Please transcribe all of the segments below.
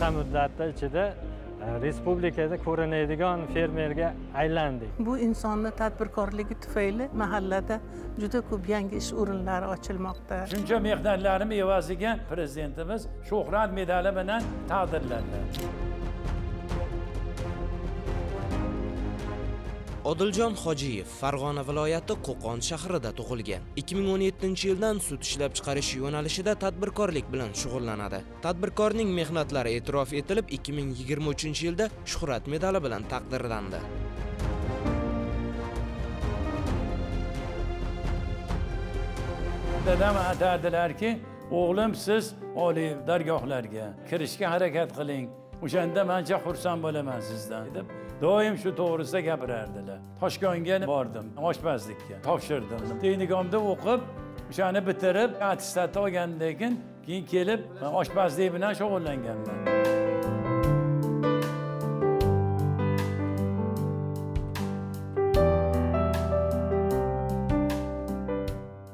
qisqa muddatda ichida e, respublikada ko'rinadigan fermerga aylandik. Bu insonni tadbirkorligi tufayli mahallada juda ko'p yangi ish o'rinlari ochilmoqda. Shuncha mehnatlarim evaziga prezidentimiz shuhrat medali bilan taqdirlandi odiljon hojiyev farg'ona viloyati qo'qon shahrida tug'ilgan. 2017 yildan sut ishlab chiqarish yo'nalishida tadbirkorlik bilan shug'ullanadi. Tadbirkorning mehnatlari e'tirof etilib 2023 yilda shuhrat medali bilan taqdirlandi. Dadam aytardilarki o'g'lim siz oliy dargohlarga kirishga harakat qiling. O'shanda mancha xursand bo'laman sizdan. deb doim shu to'g'risida gapirardilar. Toshkentga bordim? Oshpazlikka. Topshirdim. Texnikumda o'qib o'shani bitirib attestat olgandan keyin keyin kelib oshpazlik bilan shug'ullanganman.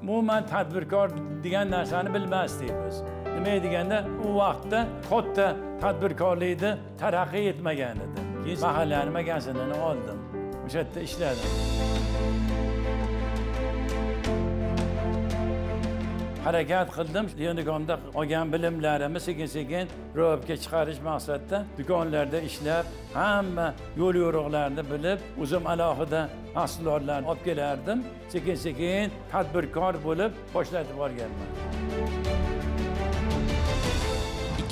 Umuman tadbirkor degan narsani bilmasdik biz. Nima deganda u vaqtda katta tadbirkorlikni taraqqiy etmagan edi keyin mahallani magazinini oldim o'sha yerda ishladim harakat qildim yonikomda olgan bilimlarimni sekin sekin ro'yobga chiqarish maqsadida do'konlarda ishlab hamma yo'l yo'riqlarni bilib o'zim alohida mahsulotlarni olib kelardim. Sekin sekin tadbirkor bo'lib boshlatib borganman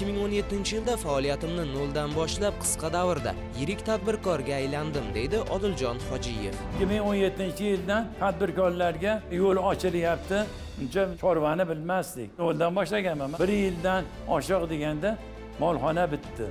2017 yilda faoliyatimni noldan boshlab qisqa davrda yirik tadbirkorga aylandim deydi odiljon hojiyev. 2017 yildan tadbirkorlarga yo'l ochilyapti. Uncha chorvani bilmasdik. Noldan boshlaganman. Bir yildan oshiq deganda molxona bitdi.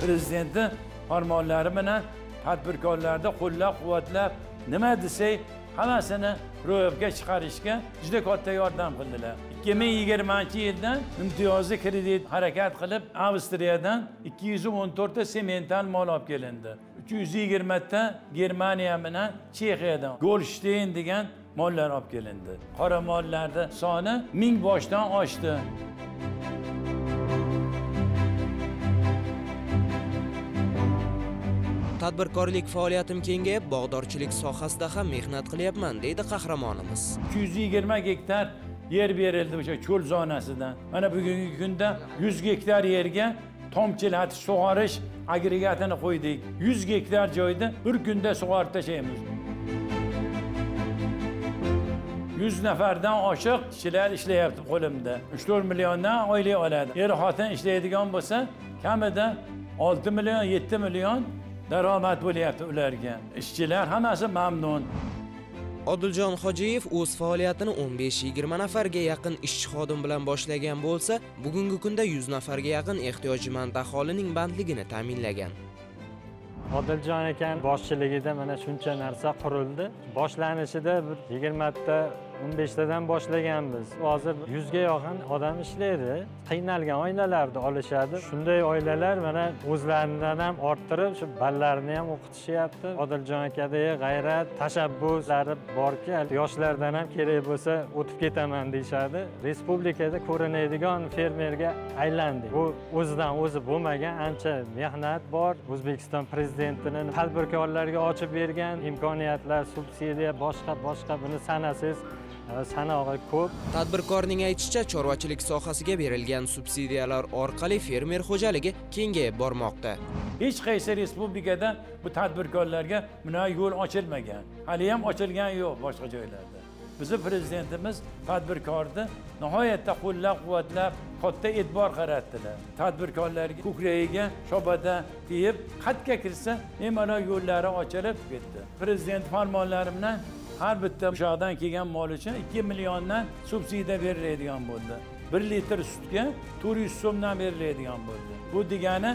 Prezidentni farmonlari bilan tadbirkorlarni qo'llab quvvatlab nima desak hammasini ro'yobga chiqarishga juda katta yordam qildilar. ikki ming yigirmanchi yildan imtiyozli kredit harakat qilib avstriyadan ikki yuz o'n to'rtta semental mol olib kelindi. uch yuz yigirmata germaniya bilan chexiyadan golshteyn degan mollar olib kelindi. Qora mollarni soni ming boshdan oshdi. Tadbirkorlik faoliyatim kengayib bog'dorchilik sohasida ham mehnat qilyapman deydi qahramonimiz. Uch yuz yigirma gektar yer berildi o'sha cho'l zonasidan. Mana bugungi kunda yuz gektar yerga tomchilatish sug'orish agregatini qo'ydik. Yuz gektar joyda bir kunda sug'orib tashlaymiz. Yuz nafardan oshiq kishilar ishlayapti qo'limda. Uch to'rt milliondan oylik oladi. Er xotin ishlaydigan bo'lsa kamida olti million yetti million daromad bo'lyapti ularga. Ishchilar hammasi mamnun. Odiljon hojiyev o'z faoliyatini 15-20 nafarga yaqin ishchi xodim bilan boshlagan bo'lsa bugungi kunda 100 nafarga yaqin ehtiyojmand aholining bandligini ta'minlagan. Odiljon akam boshchiligida mana shuncha narsa qurildi. Boshlanishida bir yigirmata o'n beshtadan boshlaganmiz. Hozir yuzga yaqin odam ishlaydi qiynalgan oilalarni olishadi. Shunday oilalar mana o'zlaridan ham orttirib shu ballarni ham o'qitishyapti. Odiljon akadagi g'ayrat tashabbuslari borki yoshlardan ham kerak bo'lsa o'tib ketaman deyishadi. Respublikada ko'rinadigan fermerga aylandik. Bu o'zidan o'zi bo'lmagan ancha mehnat bor. O'zbekiston prezidentini tadbirkorlarga ochib bergan imkoniyatlar subsidiya boshqa boshqa buni sanasangiz sanog'i ko'p. Tadbirkorning aytishicha chorvachilik sohasiga berilgan subsidiyalar orqali fermer xo'jaligi kengayib bormoqda. Hech qaysi respublikada bu tadbirkorlarga bunaqa yo'l ochilmagan. Haliyam ochilgani yo'q boshqa joylarda. Bizni prezidentimiz tadbirkorni nihoyatda qo'llab quvvatlab katta e'tibor qaratdilar. Tadbirkorlarga ko'kragiga shobada tegib qayerga kirsa bemalol yo'llari ochilib ketdi. Prezident farmonlari bilan har bitta ushoqdan kelgan mol uchun ikki milliondan subsidiya beriladigan bo'ldi. Bir litr sutga to'rt yuz so'mdan beriladigan bo'ldi. Bu degani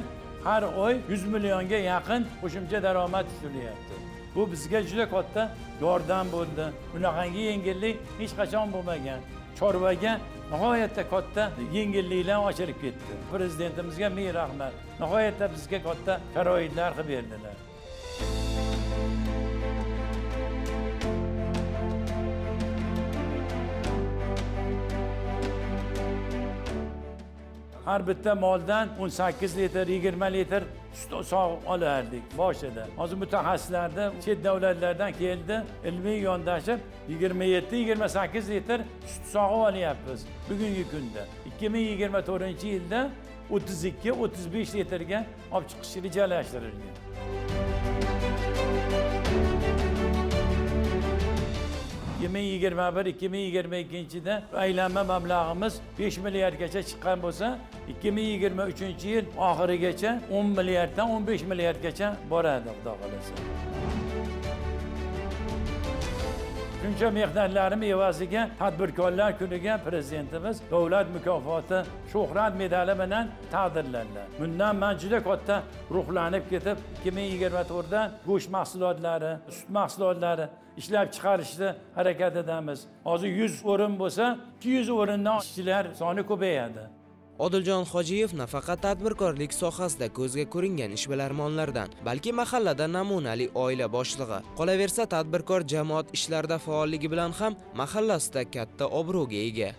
har oy yuz millionga yaqin qo'shimcha daromad tushiryapti bu bizga juda katta yordam bo'ldi. Bunaqangi yengillik hech qachon bo'lmagan. Chorvaga nihoyatda katta yengilliklar ochilib ketdi. Prezidentimizga ming rahmat. Nihoyatda bizga katta sharoitlar qilib berdilar. har bitta moldan o'n sakkiz litr yigirma litr sut sog'ib olardik boshida hozir mutaxassislarda chet davlatlardan keldi ilmiy yondashib yigirma yetti yigirma sakkiz litr sut sog'ib olyapmiz bugungi kunda. ikki ming yigirma to'rtinchi yilda o'ttiz ikki o'ttiz besh litrga olib chiqish rejalashtirilgan. 2021-2022-da aylanma mablag'imiz 5 milliardgacha chiqqan bo'lsa 2023 yil oxirigacha 10 milliarddan 15 milliardgacha boradi xudo xohlasa. Shuncha mehnatlarim evaziga tadbirkorlar kuniga prezidentimiz davlat mukofoti shuhrat medali bilan taqdirlandilar bundan man juda katta ruhlanib ketib ikki ming yigirma to'rtda go'sht mahsulotlari sut mahsulotlari ishlab chiqarishni harakatdamiz. hozir yuz o'rin bo'lsa ikki yuz o'rindan ishchilar soni ko'payadi odiljon hojiyev nafaqat tadbirkorlik sohasida ko'zga ko'ringan ishbilarmonlardan balki mahallada namunali oila boshlig'i. Qolaversa tadbirkor jamoat ishlarida faolligi bilan ham mahallasida katta obro'ga ega.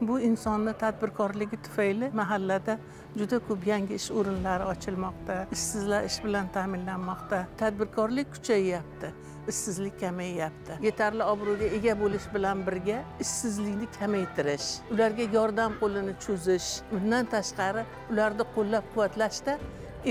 Bu insonni tadbirkorligi tufayli mahallada juda ko'p yangi ish o'rinlari ochilmoqda. Ishsizlar ish bilan ta'minlanmoqda. Tadbirkorlik kuchayyapti ishsizlik kamayyapti yetarli obro'ga ega bo'lish bilan birga ishsizlikni kamaytirish ularga yordam qo'lini cho'zish bundan tashqari ularni qo'llab quvvatlashda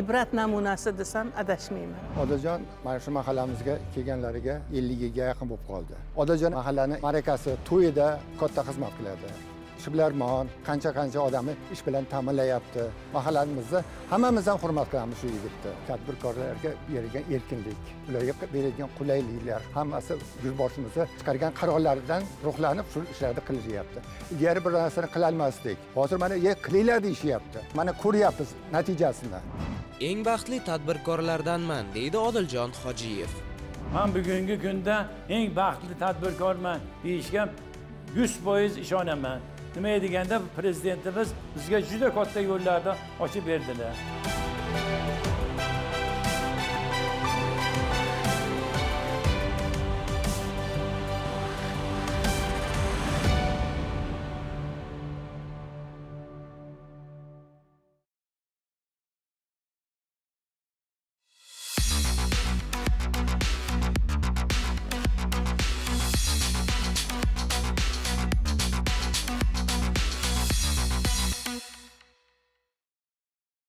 ibrat namunasi desam adashmayman. Odajon mana shu mahallamizga kelganlariga elligiga yaqin bo'lib qoldi. Odajon mahallani ma'rakasi to'yida katta xizmat qiladi. Ishbilarmon qancha qancha odamni ish bilan ta'minlayapti. Mahallamizda hammamizdan hurmat qilamiz shu yigitni. Tadbirkorlarga berilgan erkinlik ularga berilgan qulayliklar hammasi yurtboshimizni chiqargan qarorlaridan ruhlanib shu ishlarni qilishyapti ilgari bir narsani qilolmasdik. Hozir mana ye qilinglar deyishyapti. Mana ko'ryapmiz natijasini. Eng baxtli tadbirkorlardanman deydi odiljon hojiyev. Man bugungi kunda eng baxtli tadbirkorman deyishga yuz foiz ishonaman nima deganda prezidentimiz bizga juda katta yo'llarni ochib berdilar.